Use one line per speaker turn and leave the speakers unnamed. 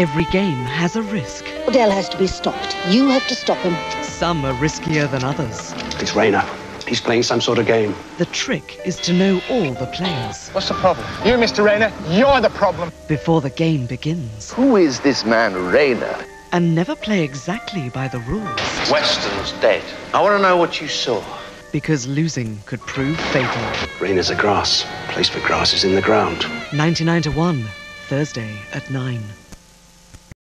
Every game has a risk.
Odell has to be stopped. You have to stop him.
Some are riskier than others.
It's Rayner. He's playing some sort of game.
The trick is to know all the players
What's the problem? You, Mr. Rayner, you're the problem.
before the game begins.
Who is this man Rayner?
And never play exactly by the rules,
Weston's dead. I want to know what you saw.
because losing could prove fatal.
Rayner's a grass. Place for grass is in the ground.
99 to 1, Thursday at 9.